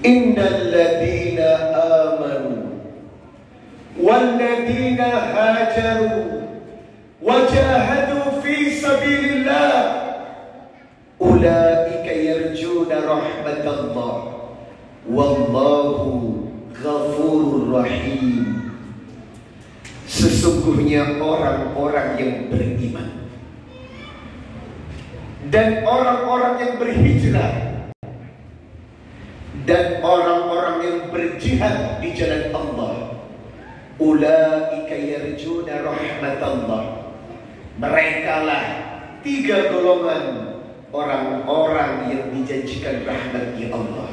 Innal ladina amanu wal ladina hajaru wajahadu fi sabilillah. Ulaika yarjuna rahmatallah. Wallahu ghafurur rahim. Sesungguhnya orang-orang yang beriman dan orang-orang yang berhijrah dan orang-orang yang berjihad di jalan Allah ulaika yarjuna rahmatallah. Mereka lah tiga golongan orang-orang yang dijanjikan rahmatnya Allah.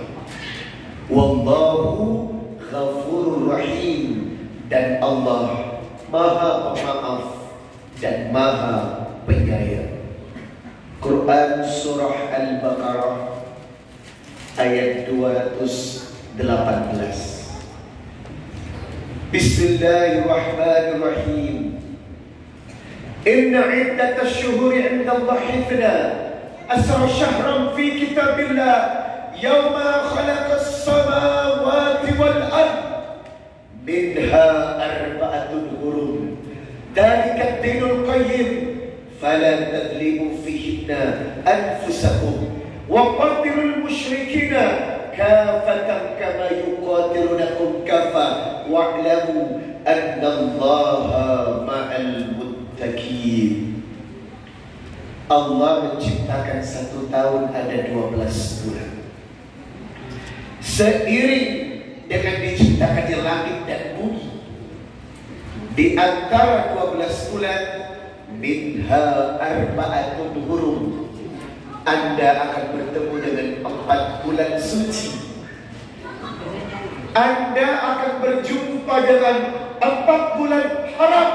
Wallahu ghafurur rahim. Dan Allah maha pemaaf dan maha penyayang. Quran Surah Al-Baqarah ayat 218 Bismillahirrahmanirrahim Inna iddat ash-shuhur 'inda Allah hifna asra shahran fi kitabillah yawma khalaqa as-samawati wal ard minha arba'atun hurum dhalika ad-dinul qayyim فلا تظلموا فيهن أنفسكم وقاتلوا المشركين كافة كما يقاتلونكم كافة واعلموا أن الله مع المتقين Allah menciptakan satu tahun ada 12 bulan Seiring dengan diciptakannya langit dan bumi Di antara 12 bulan minha arba'atun hurum anda akan bertemu dengan empat bulan suci. Anda akan berjumpa dengan empat bulan haram.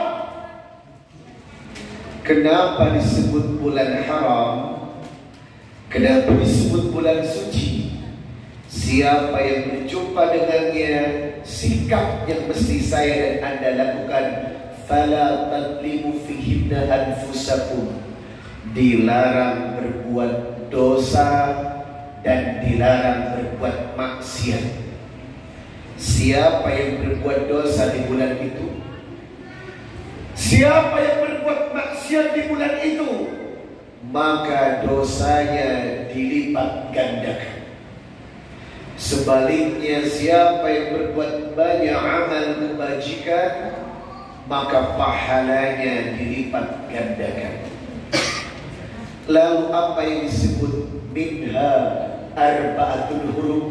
Kenapa disebut bulan haram? Kenapa disebut bulan suci? Siapa yang berjumpa dengannya sikap yang mesti saya dan anda lakukan fala tadlimu fihinna anfusakum. Dilarang berbuat dosa dan dilarang berbuat maksiat. Siapa yang berbuat dosa di bulan itu? Siapa yang berbuat maksiat di bulan itu? Maka dosanya dilipat gandakan. Sebaliknya siapa yang berbuat banyak amal kebajikan maka pahalanya dilipat gandakan. Lalu apa yang disebut minha arba'atul huruf?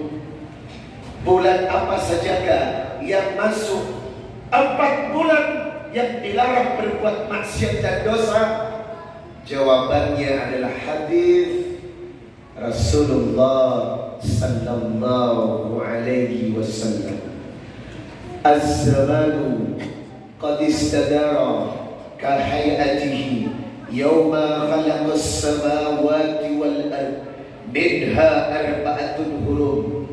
Bulan apa sajakah yang masuk empat bulan yang dilarang berbuat maksiat dan dosa? Jawabannya adalah hadis Rasulullah sallallahu alaihi wasallam. Az-zamanu qad istadara ka hayatihi يوم خلق السماوات والأرض منها أربعة هروب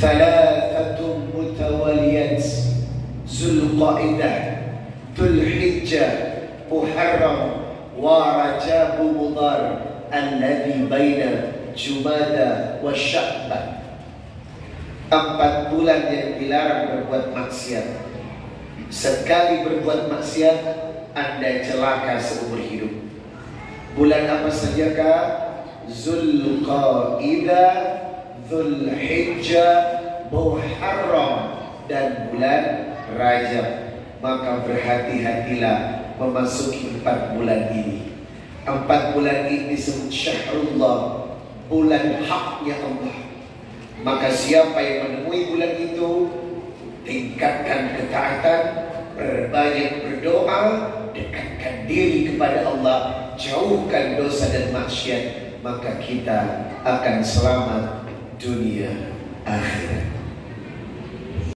ثلاثة متواليات ذو القائدة ذو الحجة محرم ورجاب مضار الذي بين جمادى والشعب Empat bulan yang dilarang berbuat maksiat Sekali berbuat maksiat anda celaka seumur hidup. Bulan apa sajakah Zulqaidah Zulhijjah Muharram Dan bulan Rajab. Maka berhati-hatilah Memasuki empat bulan ini. Empat bulan ini disebut syahrullah Bulan haknya Allah. Maka siapa yang menemui bulan itu Tingkatkan ketaatan Berbanyak berdoa diri kepada Allah Jauhkan dosa dan maksiat Maka kita akan selamat dunia akhirat